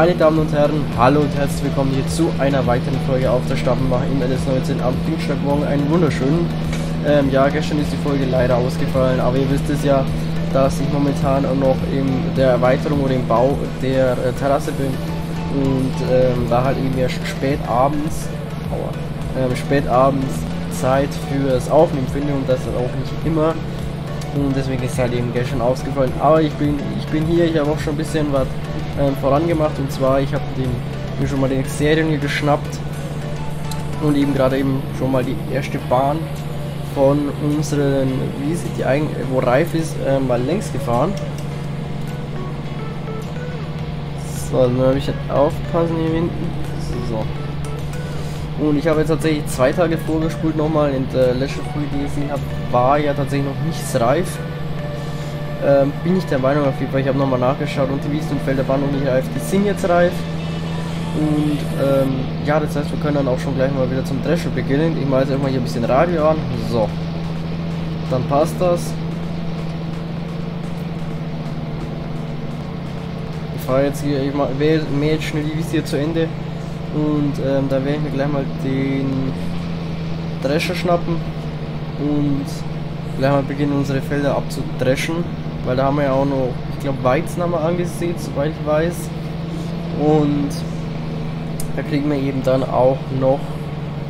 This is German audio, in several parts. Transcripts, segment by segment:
Meine Damen und Herren, hallo und herzlich willkommen hier zu einer weiteren Folge auf der Staffelmacher im LS19 am Dienstagmorgen. Einen wunderschönen. Ähm, ja, gestern ist die Folge leider ausgefallen, aber ihr wisst es ja, dass ich momentan noch in der Erweiterung oder im Bau der äh, Terrasse bin und ähm, da halt eben erst spät abends, aua, ähm, spät abends Zeit fürs Aufnehmen finde und das auch nicht immer und deswegen ist halt eben gestern ausgefallen. Aber ich bin, ich bin hier, ich habe auch schon ein bisschen was äh, vorangemacht und zwar ich habe mir schon mal den hier geschnappt und eben gerade eben schon mal die erste Bahn von unseren, wie sieht die eigentlich, wo Reif ist, äh, mal längs gefahren. So, dann habe ich jetzt aufpassen hier hinten. So. Und ich habe jetzt tatsächlich zwei Tage vorgespult nochmal. In der letzten Folge, gesehen habe, war ja tatsächlich noch nichts reif. Ähm, bin ich der Meinung auf jeden Fall. Ich habe nochmal nachgeschaut und die Wiesen und Felder waren noch nicht reif. Die sind jetzt reif. Und ähm, ja, das heißt, wir können dann auch schon gleich mal wieder zum Dreschen beginnen. Ich mache jetzt erstmal hier ein bisschen Radio an. So. Dann passt das. Ich fahre jetzt hier, ich mähe jetzt schnell die Wiese hier zu Ende. Und ähm, da werde ich mir gleich mal den Drescher schnappen und gleich mal beginnen unsere Felder abzudreschen, weil da haben wir ja auch noch, ich glaube Weizen haben wir angesehen, soweit ich weiß. Und da kriegen wir eben dann auch noch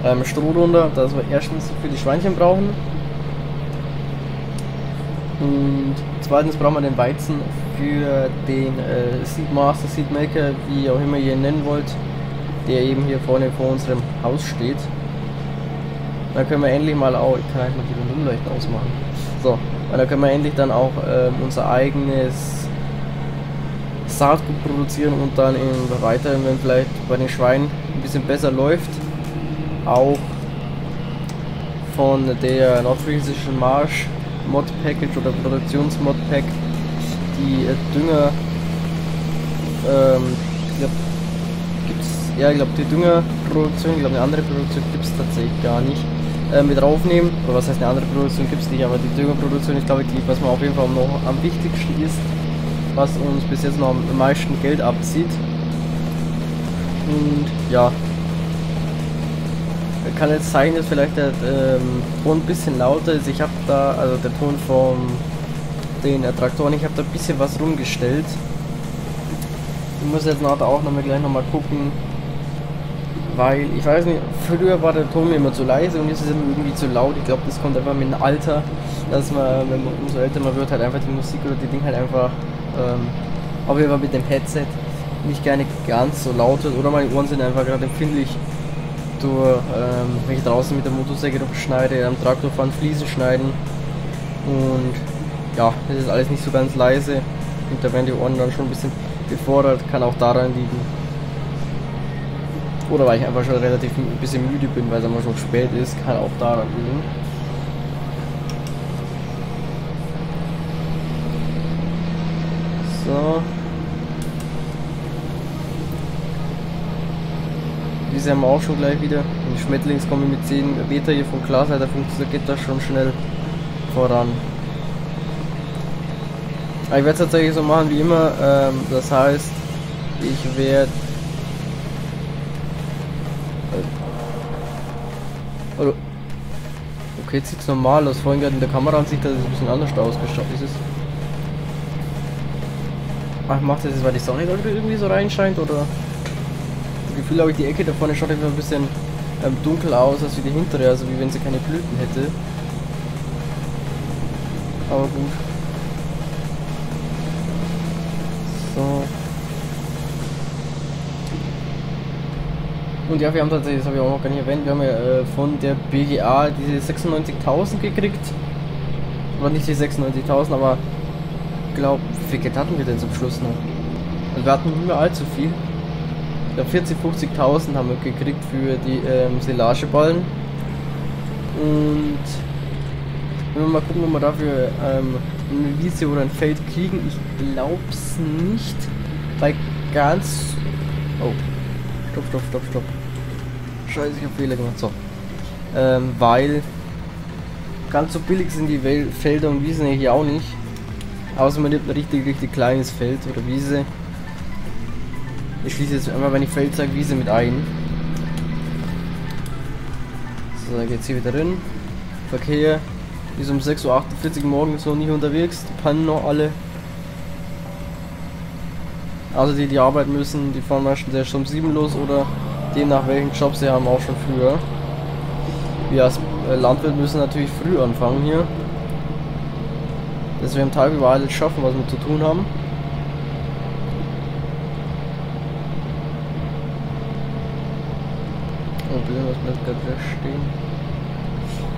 ähm, Stroh runter, dass wir erstens für die Schweinchen brauchen. Und zweitens brauchen wir den Weizen für den äh, Seedmaster, Seedmaker, wie auch immer ihr ihn nennen wollt der eben hier vorne vor unserem Haus steht. Dann können wir endlich mal auch, ich kann mal die Umleuchten ausmachen. So, und dann können wir endlich dann auch ähm, unser eigenes Saatgut produzieren und dann im weiteren, wenn vielleicht bei den Schweinen ein bisschen besser läuft, auch von der nordfriesischen Marsch Mod Package oder Produktions Mod Pack die äh, Dünger ähm, ja, ich glaube, die Düngerproduktion, ich glaube, eine andere Produktion gibt es tatsächlich gar nicht, äh, mit draufnehmen. Oder was heißt eine andere Produktion gibt es nicht, aber die Düngerproduktion ist, glaube ich, die, was man auf jeden Fall noch am wichtigsten ist, was uns bis jetzt noch am meisten Geld abzieht. Und ja, kann jetzt sein, dass vielleicht der ähm, Ton ein bisschen lauter ist. Ich habe da, also der Ton von den Traktoren, ich habe da ein bisschen was rumgestellt. Ich muss jetzt auch noch mal gleich noch mal gucken, weil ich weiß nicht, früher war der Ton immer zu leise und jetzt ist er irgendwie zu laut. Ich glaube, das kommt einfach mit dem Alter, dass man, wenn man umso älter man wird, halt einfach die Musik oder die Dinge halt einfach, ähm, auf jeden Fall mit dem Headset nicht gerne ganz so laut wird oder meine Ohren sind einfach gerade empfindlich durch, ähm, wenn ich draußen mit der Motorsäge schneide, am Traktor fahren, Fliesen schneiden und ja, das ist alles nicht so ganz leise und da werden die Ohren dann schon ein bisschen gefordert, kann auch daran liegen. Oder weil ich einfach schon relativ ein bisschen müde bin, weil es einfach schon spät ist, kann auch daran liegen. So. Diese haben wir auch schon gleich wieder. Die Schmettlings kommen mit 10 Meter hier vom Glasleiter funktioniert, geht das schon schnell voran. ich werde es tatsächlich so machen wie immer. Ähm, das heißt, ich werde Oder okay, jetzt sieht es normal aus. Vorhin gerade in der Kameraansicht hat es ein bisschen anders ausgeschaut. Ist. Ach, macht das jetzt, weil die Sonne irgendwie so reinscheint oder? Das Gefühl habe ich, die Ecke da vorne schaut immer ein bisschen ähm, dunkel aus als wie die hintere, also wie wenn sie keine Blüten hätte. Aber gut. So. Und ja, wir haben tatsächlich, das habe ich auch noch gar nicht erwähnt, wir haben ja äh, von der BGA diese 96.000 gekriegt. Oder nicht die 96.000, aber glaube, wie viel Geld hatten wir denn zum Schluss noch? Also wir hatten nicht mehr allzu viel. Ich glaube 40, 50.000 haben wir gekriegt für die ähm, Silageballen. Und wenn wir mal gucken, ob wir dafür ähm, eine Wiese oder ein Feld kriegen, ich glaube es nicht. Weil ganz... Oh. Stopp, stopp, stopp, stopp. Scheiße, ich habe Fehler gemacht. So. Ähm, weil ganz so billig sind die Wel Felder und Wiesen hier auch nicht. Außer man nimmt ein richtig, richtig kleines Feld oder Wiese. Ich schließe jetzt einfach meine Feldzeugwiese mit ein. So, dann geht's hier wieder drin. Verkehr ist um 6.48 Uhr morgens noch nicht unterwegs. Die pannen noch alle. Also die, die arbeiten müssen, die fahren meistens erst um 7 los oder demnach welchen Job sie haben auch schon früher. Wir als äh, Landwirt müssen natürlich früh anfangen hier. Dass wir am Tag über alles schaffen, was wir zu tun haben. Und was bleibt gerade stehen?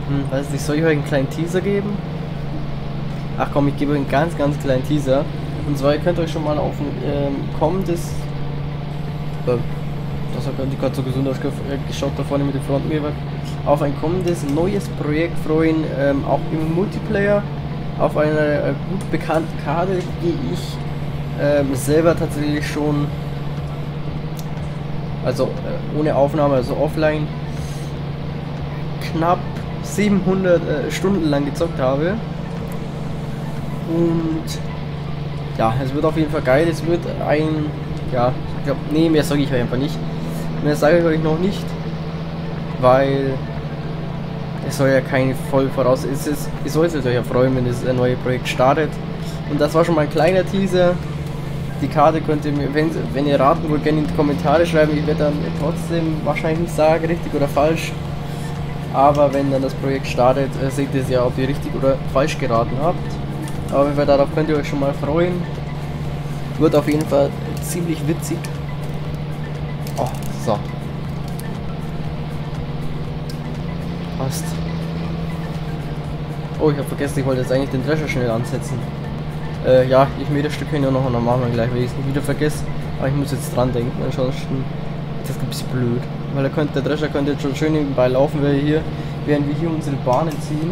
Hm, weiß nicht, soll ich euch einen kleinen Teaser geben? Ach komm, ich gebe euch einen ganz, ganz kleinen Teaser. Und zwar, ihr könnt euch schon mal auf ein ähm, kommendes. Äh, das hat die gerade so gesund ausgeschaut da vorne mit dem Frontmehrwerk. Auf ein kommendes neues Projekt freuen, ähm, auch im Multiplayer. Auf eine äh, gut bekannte Karte, die ich ähm, selber tatsächlich schon. Also äh, ohne Aufnahme, also offline. Knapp 700 äh, Stunden lang gezockt habe. Und ja, es wird auf jeden Fall geil. Es wird ein, ja, ich glaube, nee, mehr sage ich einfach nicht. Mehr sage ich euch noch nicht, weil es soll ja keine voll voraus. Es ist, ihr solltet euch ja freuen, wenn das neue Projekt startet. Und das war schon mal ein kleiner Teaser. Die Karte könnt ihr mir, wenn, wenn ihr raten wollt, gerne in die Kommentare schreiben. Ich werde dann trotzdem wahrscheinlich nicht sagen, richtig oder falsch. Aber wenn dann das Projekt startet, äh, seht ihr ja, ob ihr richtig oder falsch geraten habt. Aber darauf könnt ihr euch schon mal freuen. Wird auf jeden Fall ziemlich witzig. Passt. Oh, ich habe vergessen, ich wollte jetzt eigentlich den Drescher schnell ansetzen. Äh, ja, ich mir das Stück ja noch und dann machen wir gleich, wenn ich es nicht wieder vergesse. Aber ich muss jetzt dran denken, ansonsten ist das ein bisschen blöd. Weil er könnte, der Drescher könnte jetzt schon schön nebenbei laufen, weil hier, während wir hier unsere Bahnen ziehen.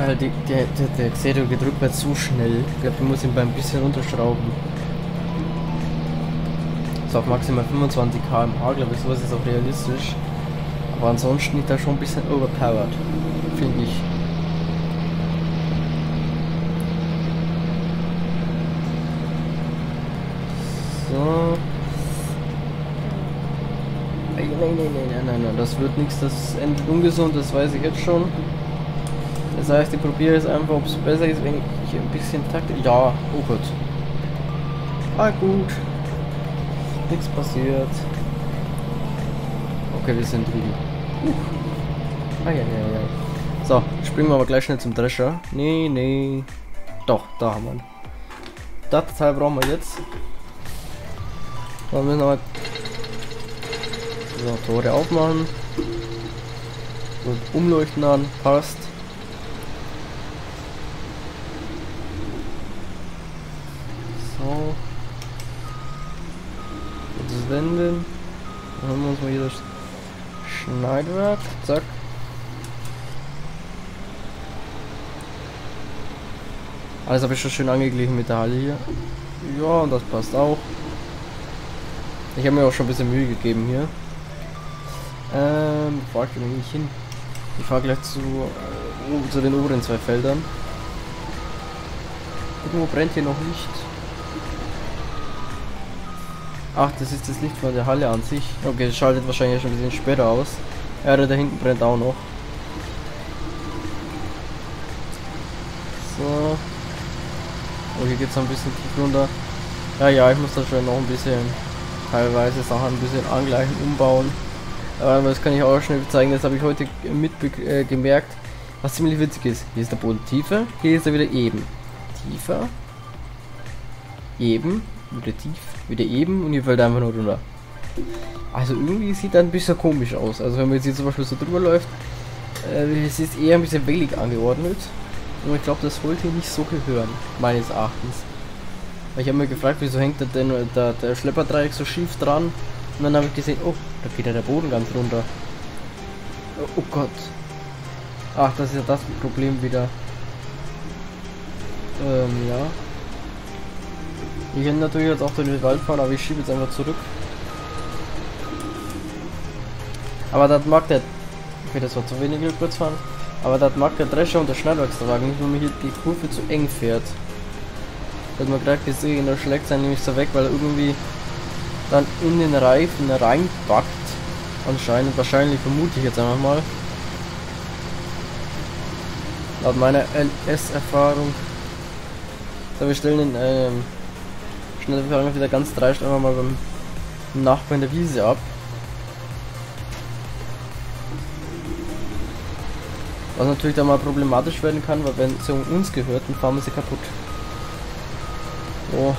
Alter, die, der, der, der Xerio geht rückwärts zu schnell. Ich glaube, ich muss ihn ein bisschen runterschrauben. So auf maximal 25 km/h, glaube ich, sowas ist auch realistisch. Aber ansonsten ist er schon ein bisschen overpowered, finde ich. So. Nein, nein, nein, nein, nein, nein, das wird nichts, das endet ungesund, das weiß ich jetzt schon. Das heißt, ich probiere es einfach, ob es besser ist, wenn ich ein bisschen takte. Ja, oh Gott. Ah, gut. Nichts passiert. Okay, wir sind drüben. Uh. Ah, ja, ja, ja. So, springen wir aber gleich schnell zum Drescher. Nee, nee. Doch, da haben wir ihn. Das Teil brauchen wir jetzt. Dann müssen wir so, Tore aufmachen. Und umleuchten an, passt. So. Jetzt wenden. Dann haben wir uns mal hier das Schneidwerk. Zack. Alles habe ich schon schön angeglichen mit der Halle hier. Ja, und das passt auch. Ich habe mir auch schon ein bisschen Mühe gegeben hier. Ähm, wo fahre ich denn nicht hin? Ich fahre gleich zu, äh, zu den oberen zwei Feldern. Irgendwo brennt hier noch Licht. Ach, das ist das Licht von der Halle an sich. Okay, das schaltet wahrscheinlich schon ein bisschen später aus. Ja, da hinten brennt auch noch. So. Oh, hier geht es ein bisschen tief runter. Ja, ja, ich muss da schon noch ein bisschen teilweise Sachen ein bisschen angleichen, umbauen. Aber das kann ich auch schnell zeigen, das habe ich heute mitgemerkt, äh, was ziemlich witzig ist. Hier ist der Boden tiefer, hier ist er wieder eben. Tiefer, eben, wieder tief, wieder eben und hier fällt einfach nur runter. Also irgendwie sieht das ein bisschen komisch aus. Also wenn man jetzt hier zum Beispiel so drüber läuft, äh, es ist eher ein bisschen wellig angeordnet. Und ich glaube, das wollte nicht so gehören, meines Erachtens. Ich habe mir gefragt, wieso hängt da denn der, der Schlepperdreieck so schief dran? Und dann habe ich gesehen, oh, da geht ja der Boden ganz runter. Oh, oh, Gott. Ach, das ist ja das Problem wieder. Ähm, ja. Ich hätte natürlich jetzt auch den Wald fahren, aber ich schiebe jetzt einfach zurück. Aber das mag der... Okay, das war zu wenig fahren. Aber das mag der Drescher und der Schnellwachsterwagen nicht, wenn man hier die Kurve zu eng fährt. Das hat man gerade gesehen, da schlägt sein nämlich so weg, weil er irgendwie dann in den Reifen reinbackt. Anscheinend, wahrscheinlich vermute ich jetzt einfach mal. Laut meiner LS-Erfahrung. So, wir stellen den ähm, Schnellwagen wieder ganz dreist einfach mal beim Nachbarn der Wiese ab. Was natürlich dann mal problematisch werden kann, weil wenn sie um uns gehört, dann fahren wir sie kaputt. Oh.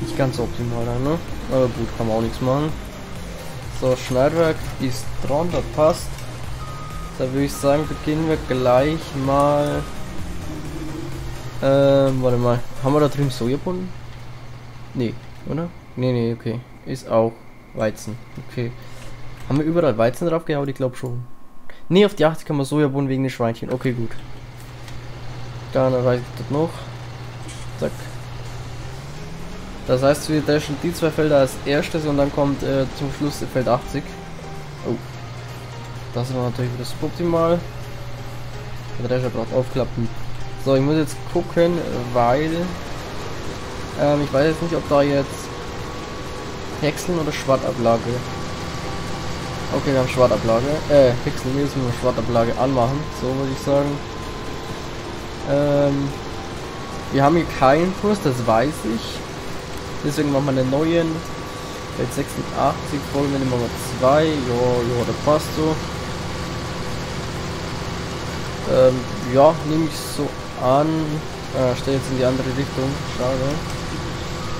Nicht ganz optimal, ne? Aber gut, kann man auch nichts machen. So, Schneidwerk ist dran, das passt. Da würde ich sagen, beginnen wir gleich mal. Ähm, warte mal. Haben wir da drüben Sojabohnen? Nee, oder? Nee, nee, okay. Ist auch Weizen. Okay. Haben wir überall Weizen drauf gehauen? Ich glaube schon. Nee, auf die 80 kann man Sojabohnen wegen den Schweinchen. Okay, gut. Dann erreicht das noch. Zack. Das heißt, wir dashen die zwei Felder als erstes und dann kommt äh, zum Schluss Feld 80. Oh. Das war natürlich wieder suboptimal. Der Dasher braucht aufklappen. So, ich muss jetzt gucken, weil ähm, ich weiß jetzt nicht, ob da jetzt Häckseln oder Schwattablage Okay, wir haben Schwartablage. Äh, Pixel müssen wir Schwartablage anmachen, so würde ich sagen. Ähm, wir haben hier keinen Kurs, das weiß ich. Deswegen machen wir einen neuen. Feld 86, folgen wir Nummer 2. Jo, jo, das passt so. Ähm, ja, nehme ich so an. Äh, stelle jetzt in die andere Richtung. Schade.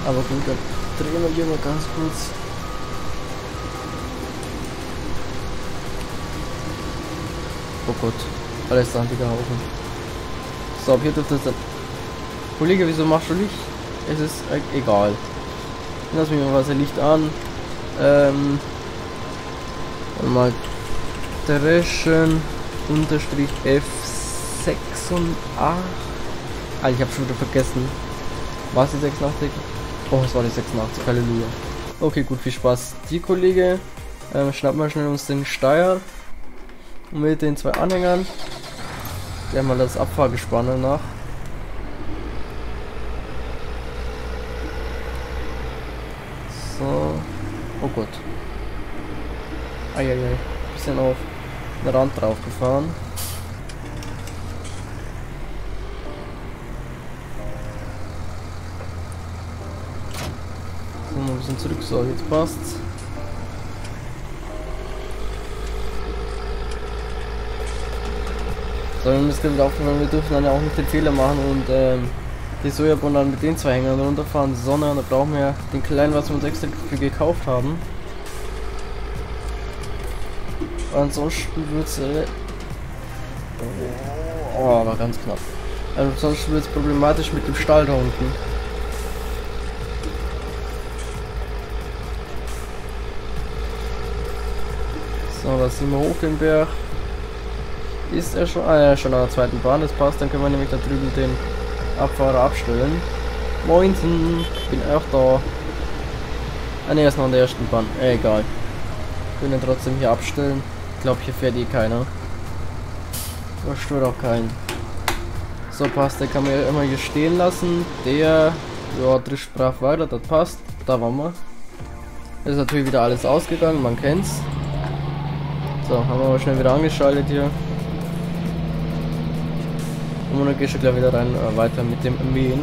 Aber gut, dann drehen wir hier mal ganz kurz. Oh Gott. Alles sandiger Haufen. So, hier dürfte es. Kollege, wieso machst du Licht? Es ist äh, egal. Lass mich mal was Licht an. Ähm. Mal dreschen unterstrich F86. Ah, ich habe schon wieder vergessen. Was die 86? Oh, es war die 86. Halleluja. Okay, gut, viel Spaß. Die Kollege. Ähm, schnappen wir schnell uns den Steuer mit den zwei Anhängern. Wir haben mal das Abfahrgespanne nach. So. Oh Gott. Eieiei. Bisschen auf den Rand drauf gefahren. So, ein bisschen zurück. So, jetzt passt's. So, wir müssen aufpassen, wir dürfen dann ja auch nicht den Fehler machen und ähm, die Sojabohnen dann mit den zwei Hängern runterfahren, sondern da brauchen wir den kleinen, was wir uns extra für gekauft haben. Ansonsten wird es... Äh oh, war ganz knapp. Also sonst wird es problematisch mit dem Stall da unten. So, da sind wir hoch den Berg. Ist er schon? Ah, ja, schon an der zweiten Bahn. Das passt. Dann können wir nämlich da drüben den Abfahrer abstellen. Moinsen, bin auch da. Ah ne, er ist noch an der ersten Bahn. Egal. Können trotzdem hier abstellen. Ich glaube, hier fährt eh keiner. Da stört auch keinen. So passt, der kann man ja immer hier stehen lassen. Der, ja, drischt brav weiter, das passt. Da waren wir. Ist natürlich wieder alles ausgegangen, man kennt's. So, haben wir aber schnell wieder angeschaltet hier. Und dann gehst du gleich wieder rein, äh, weiter mit dem Mähen.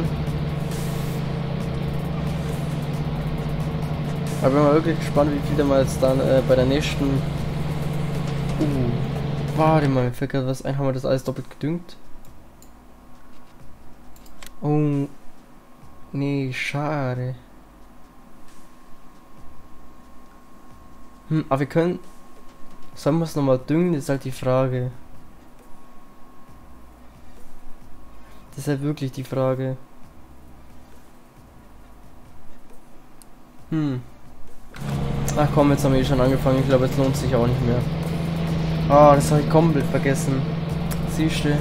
Aber bin mal wirklich gespannt, wie viel der mal jetzt dann äh, bei der nächsten... Uh, warte mal, mir fällt gerade was ein, haben wir das alles doppelt gedüngt? Oh, nee, schade. Hm, aber wir können... Sollen wir es nochmal düngen, ist halt die Frage. Das ist halt wirklich die Frage. Hm. Ach komm, jetzt haben wir eh schon angefangen. Ich glaube, jetzt lohnt sich auch nicht mehr. Ah, das habe ich komplett vergessen. Siehst du?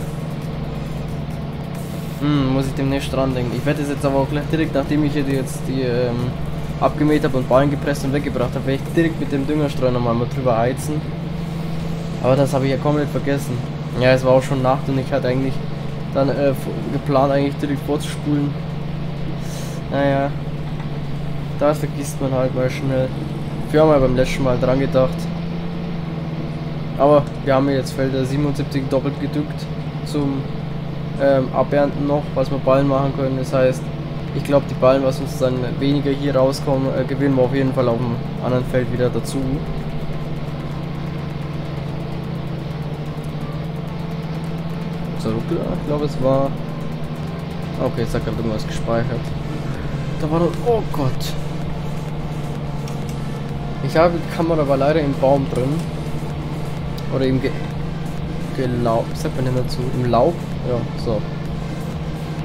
Hm, muss ich demnächst dran denken. Ich werde es jetzt aber auch gleich direkt, nachdem ich hier jetzt die ähm, abgemäht habe und Ballen gepresst und weggebracht habe, werde ich direkt mit dem Düngerstreuer nochmal mal drüber heizen. Aber das habe ich ja komplett vergessen. Ja, es war auch schon Nacht und ich hatte eigentlich dann äh, geplant, eigentlich direkt vorzuspulen. Naja, da vergisst man halt mal schnell. Wir haben ja beim letzten Mal dran gedacht. Aber wir haben jetzt Felder 77 doppelt gedückt zum ähm, Abernten noch, was wir Ballen machen können. Das heißt, ich glaube, die Ballen, was uns dann weniger hier rauskommen, äh, gewinnen wir auf jeden Fall auf dem anderen Feld wieder dazu. Zurück, ich glaube, es war. Okay, jetzt hat gerade irgendwas gespeichert. Da war noch. Oh Gott. Ich habe die Kamera aber leider im Baum drin. Oder im Ge Gelaub. Was sagt man denn dazu? Im Laub? Ja, so.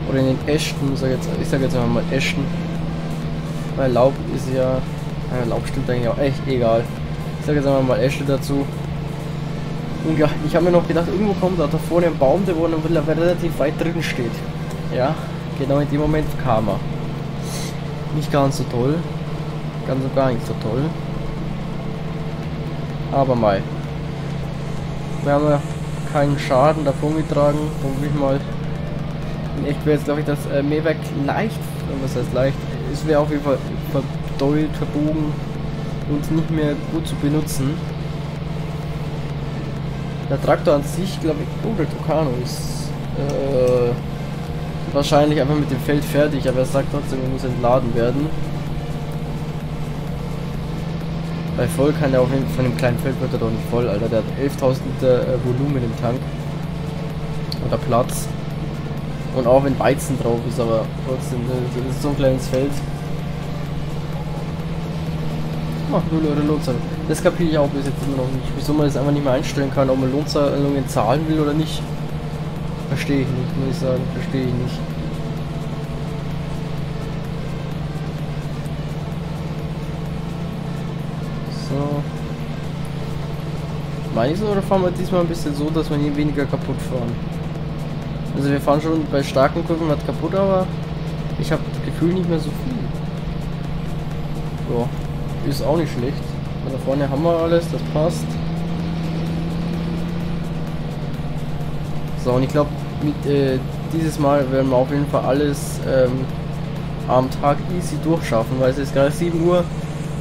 Oder in den Ästen. Sag jetzt, ich sage jetzt einfach mal Ästen. Weil Laub ist ja. ja Laub stimmt eigentlich auch echt egal. Ich sage jetzt einfach mal Äste dazu. Und ja, ich habe mir noch gedacht, irgendwo kommt da, vorne ein Baum, der wo relativ weit drin steht. Ja, genau in dem Moment kam er. Nicht ganz so toll. Ganz und gar nicht so toll. Aber mal. Wir haben ja keinen Schaden davon getragen, hoffe ich mal. In echt wäre jetzt glaube ich das äh, Mähwerk leicht, was heißt leicht, es wäre auf jeden Fall verdeult, verbogen und nicht mehr gut zu benutzen. Der Traktor an sich, glaube ich, oh, der Tucano ist äh, wahrscheinlich einfach mit dem Feld fertig, aber er sagt trotzdem, er muss entladen werden. Bei voll kann er jeden Fall, von dem kleinen Feld wird er doch nicht voll, Alter. Der hat 11.000 Liter äh, Volumen im Tank. Oder Platz. Und auch wenn Weizen drauf ist, aber trotzdem, das ist so ein kleines Feld. Ach, 0 Euro Lohnzahlung. Das kapiere ich auch bis jetzt immer noch nicht. Wieso man das einfach nicht mehr einstellen kann, ob man Lohnzahlungen zahlen will oder nicht. Verstehe ich nicht, muss ich sagen. Verstehe ich nicht. So. Meinst du, oder fahren wir diesmal ein bisschen so, dass wir hier weniger kaputt fahren? Also wir fahren schon bei starken Kurven was kaputt, aber ich habe das Gefühl nicht mehr so viel. So. Ist auch nicht schlecht. Da vorne haben wir alles, das passt. So, und ich glaube, äh, dieses Mal werden wir auf jeden Fall alles ähm, am Tag easy durchschaffen, weil es ist gerade 7 Uhr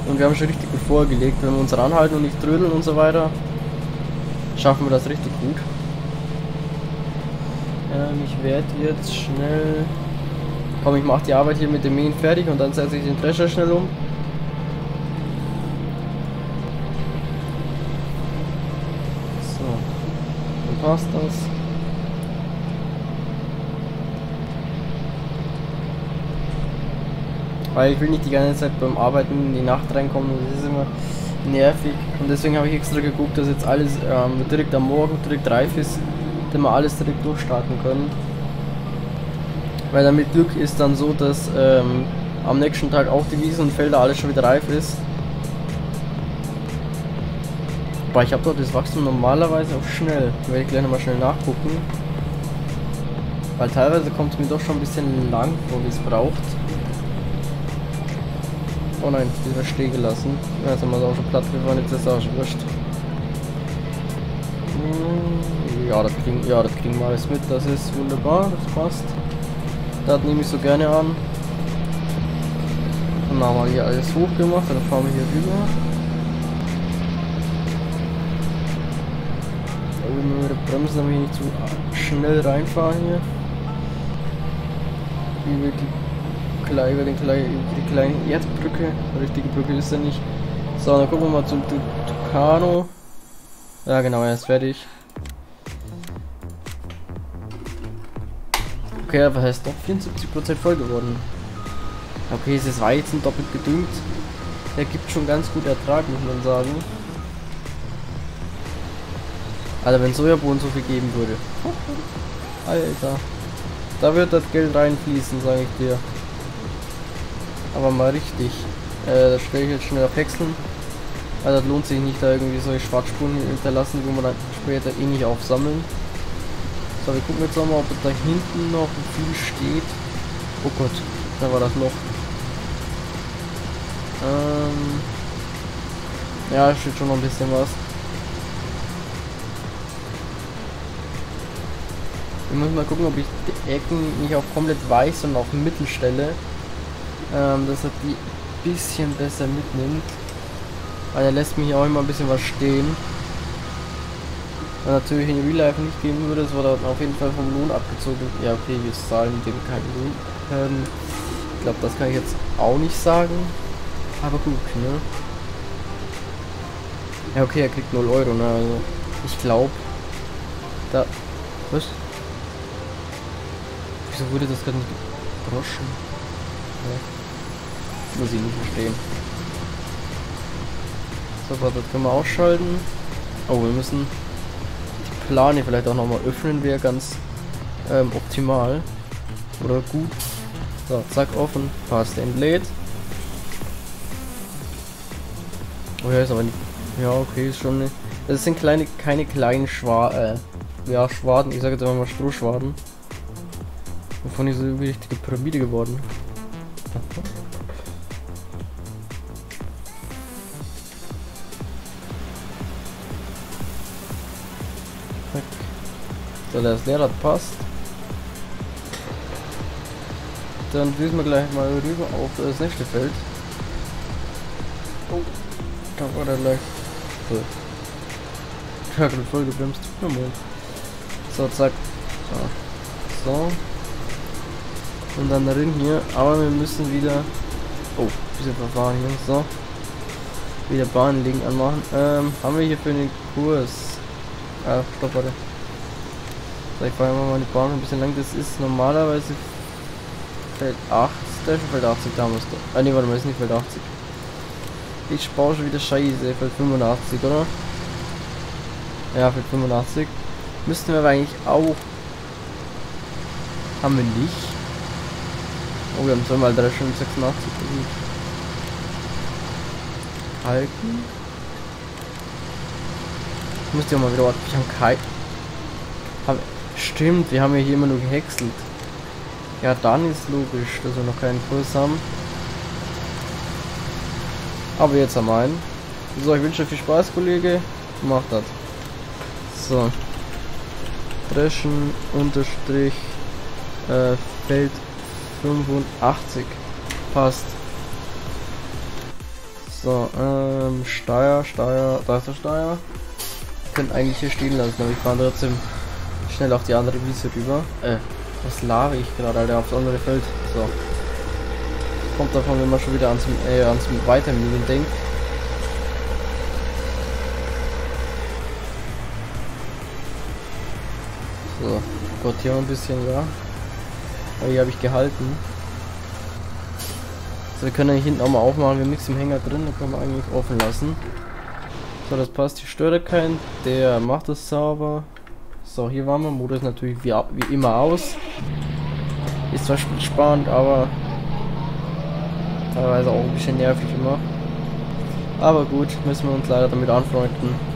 und wir haben schon richtig gut vorgelegt. Wenn wir uns ranhalten und nicht trödeln und so weiter, schaffen wir das richtig gut. Ähm, ich werde jetzt schnell... Komm, ich mache die Arbeit hier mit dem Mähen fertig und dann setze ich den Drescher schnell um. So, das. Weil ich will nicht die ganze Zeit beim Arbeiten in die Nacht reinkommen, das ist immer nervig. Und deswegen habe ich extra geguckt, dass jetzt alles ähm, direkt am Morgen direkt reif ist, damit wir alles direkt durchstarten können. Weil dann mit Glück ist dann so, dass ähm, am nächsten Tag auch die Wiesen und Felder alles schon wieder reif ist. Aber ich habe dort das Wachstum normalerweise auch schnell. Werde ich gleich nochmal schnell nachgucken. Weil teilweise kommt es mir doch schon ein bisschen lang wie es braucht. Oh nein, die war stehen gelassen. Ja, jetzt haben wir es auch schon platt gefahren, jetzt ist es auch schon wurscht. Hm, ja, das kriegen, ja, das kriegen wir alles mit, das ist wunderbar, das passt. Das nehme ich so gerne an. Dann haben wir hier alles hochgemacht, dann fahren wir hier rüber. Irgendwie mit der Bremse, damit ich nicht zu schnell reinfahren hier. Wir die Kleine, über den kleinen, die kleine Erdbrücke. Richtige Brücke ist er nicht. So, dann gucken wir mal zum Tucano. Ja genau, er ist fertig. Okay, aber er ist doch 74% voll geworden. Okay, es ist Weizen doppelt gedüngt. Der gibt schon ganz gut Ertrag, muss man sagen. Alter, wenn Sojabohnen so viel geben würde. Alter. Da wird das Geld reinfließen, sage ich dir. Aber mal richtig. Äh, das stelle ich jetzt schnell auf Wechseln. Weil das lohnt sich nicht, da irgendwie solche Schwarzspuren hinterlassen, wo man dann später eh nicht aufsammeln. So, wir gucken jetzt nochmal, ob da hinten noch viel steht. Oh Gott, da war das noch. Ähm ja, steht schon noch ein bisschen was. Ich muss mal gucken, ob ich die Ecken nicht auch komplett weiß und auf Mittel stelle. Ähm, dass er die bisschen besser mitnimmt. Weil er lässt mich auch immer ein bisschen was stehen. Was natürlich in Real Life nicht geben würde, das war dann auf jeden Fall vom Lohn abgezogen. Ja, okay, wir zahlen dem keinen Lohn. Ähm, ich glaube, das kann ich jetzt auch nicht sagen. Aber gut, ne? Ja, okay, er kriegt 0 Euro, ne? Also, ich glaube, da... Was? Wieso wurde das gerade nicht gedroschen? Ja. Muss ich nicht verstehen. So, warte, das können wir ausschalten. Oh, wir müssen die Plane vielleicht auch nochmal öffnen, wäre ganz ähm, optimal. Oder gut. So, zack, offen. Passt, entlädt. Oh ja, ist aber nicht. Ja, okay, ist schon. Das sind kleine, keine kleinen Schwa äh, ja, Schwaden. Ich sage jetzt einfach mal Strohschwaden. Wovon ist so richtige Pyramide geworden? So, der ist leer, das passt. Dann düsen wir gleich mal rüber auf das nächste Feld. Oh, da war der gleich. So. Ja, gerade voll gebremst. So, zack. So. so. Und dann darin hier. Aber wir müssen wieder... Oh, bisschen verfahren hier. So. Wieder Bahnlegen anmachen. Ähm, haben wir hier für den Kurs... Ah, stopp, warte. So, ich fahre mal die Bahn ein bisschen lang. Das ist normalerweise Feld 8. Der ist Feld 80 damals. Da. Ah, ne, warte mal, ist nicht Feld 80. Ich spare schon wieder Scheiße. Feld 85, oder? Ja, Feld 85. Müssten wir aber eigentlich auch... Haben wir nicht. Oh, wir haben zweimal 3 schon 86 Halten. Müsst ihr mal wieder... Ich habe kein... Stimmt, wir haben ja hier immer nur gehäckselt. Ja, dann ist logisch, dass wir noch keinen Kurs haben. Aber jetzt haben wir einen. So, ich wünsche viel Spaß, Kollege. Macht das. So. Dreschen, Unterstrich, äh, Feld 85. Passt. So, ähm, Steuer, Steuer, da ist der Steuer. Können eigentlich hier stehen lassen, aber ich fahre trotzdem schnell auf die andere Wiese rüber. Äh, was lave ich gerade, Alter, aufs andere Feld. So. Kommt davon, wenn man schon wieder ans, äh, ans Weiterminen denkt. So, Gott, hier ein bisschen, ja. Hier habe ich gehalten. So, wir können hier hinten auch mal aufmachen. Wir haben nichts im Hänger drin, da können wir eigentlich offen lassen. So, das passt. Hier stört keinen. Der macht es sauber. So, hier waren wir. Motor ist natürlich wie, wie immer aus. Ist zwar spannend, aber teilweise auch ein bisschen nervig immer. Aber gut, müssen wir uns leider damit anfreunden.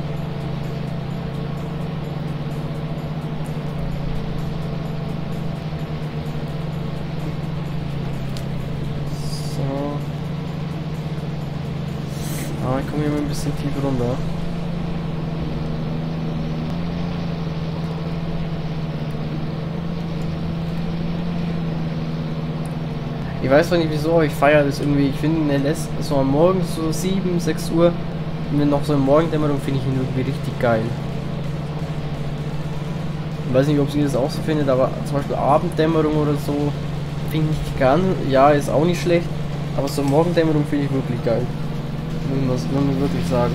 Ah, ich komme hier mal ein bisschen tief runter. Ich weiß zwar nicht wieso, aber ich feiere das irgendwie. Ich finde in LS so am Morgen so 7, 6 Uhr, wenn noch so eine Morgendämmerung, finde ich ihn irgendwie richtig geil. Ich weiß nicht, ob sie das auch so findet, aber zum Beispiel Abenddämmerung oder so, finde ich ganz. Ja, ist auch nicht schlecht, aber so Morgendämmerung finde ich wirklich geil. Muss man wirklich sagen.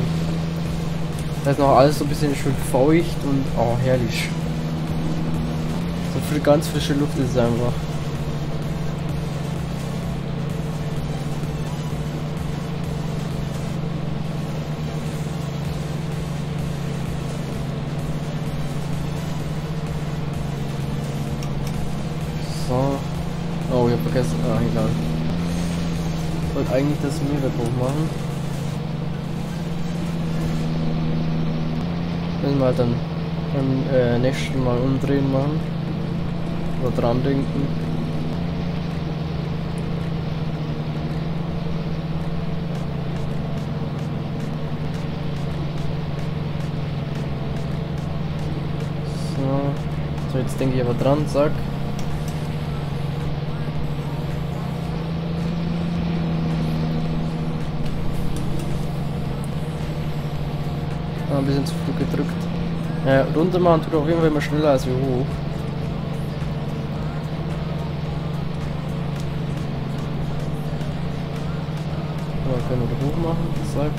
Da ist noch alles so ein bisschen schön feucht und oh, herrlich. So viel ganz frische Luft ist es einfach. vergessen. Ah, egal. Ich wollte eigentlich das Müllwerk hochmachen. Müssen wir dann beim äh, nächsten Mal umdrehen machen. Oder dran denken. So. So, jetzt denke ich aber dran, zack. Ah, ein bisschen zu früh gedrückt. Ja, runter machen tut auf jeden Fall immer schneller als wir hoch. Ja, können wir hoch machen, zack.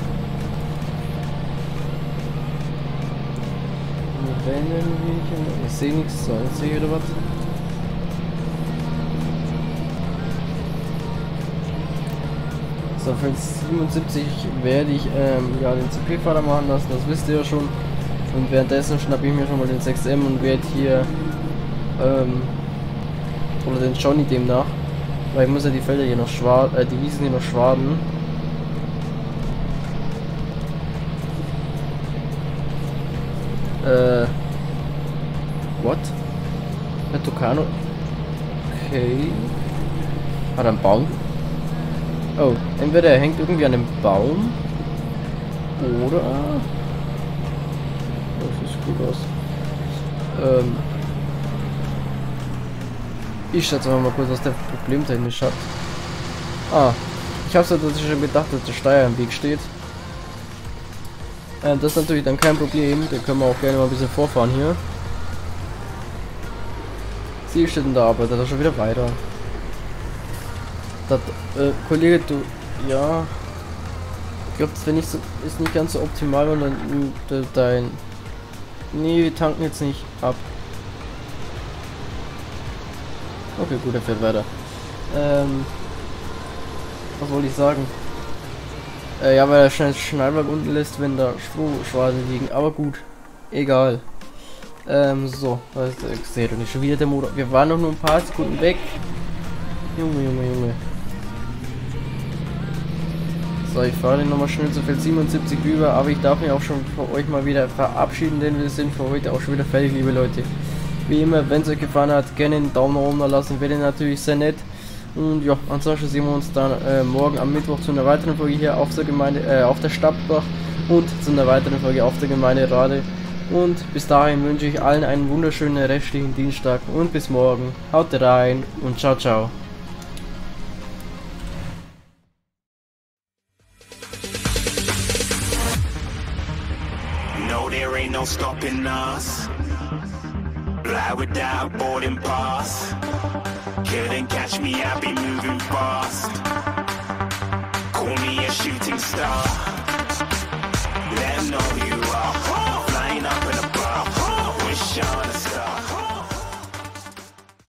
Wellenhühnchen. Ich sehe nichts, so sehe oder was? So, für 77 werde ich ähm, ja, den CP-Fahrer machen lassen, das wisst ihr ja schon. Und währenddessen schnappe ich mir schon mal den 6M und werde hier ähm, oder den Johnny demnach, weil ich muss ja die Felder hier noch schwaden, äh, die Wiesen hier noch schwaden. Äh. What? Der Tucano. Okay. Hat er einen Baum? Oh, entweder er hängt irgendwie an einem Baum. Oder. Das sieht gut aus. Ähm. Ich schätze mal kurz, was der Problem technisch hat. Ah. Ich hab's ja tatsächlich schon gedacht, dass der Steuer im Weg steht. Ähm, das ist natürlich dann kein Problem. Da können wir auch gerne mal ein bisschen vorfahren hier. Sie steht in der Arbeit, da schon wieder weiter. Das, äh, Kollege, du, ja. Ich glaube, das nicht so, ist nicht ganz so optimal, wenn dann dein. Nee, wir tanken jetzt nicht ab. Okay, gut, er fährt weiter. Ähm, was wollte ich sagen? Äh, ja, weil er schnell Schnallwerk unten lässt, wenn da Strohschwaden liegen. Aber gut, egal. Ähm, so, was sehe doch nicht schon wieder der Motor. Wir waren noch nur ein paar Sekunden weg. Junge, Junge, Junge. So, ich fahre den nochmal schnell zu Feld 77 rüber, aber ich darf mich auch schon von euch mal wieder verabschieden, denn wir sind für heute auch schon wieder fertig, liebe Leute. Wie immer, wenn es euch gefallen hat, gerne einen Daumen nach oben da lassen, wäre natürlich sehr nett. Und ja, ansonsten sehen wir uns dann äh, morgen am Mittwoch zu einer weiteren Folge hier auf der Gemeinde, äh, auf der Stadtbach und zu einer weiteren Folge auf der Gemeinde Rade. Und bis dahin wünsche ich allen einen wunderschönen restlichen Dienstag und bis morgen. Haut rein und ciao ciao. No us. Fly without boarding pass. Couldn't catch me, I be moving fast. Call me a shooting star. Let know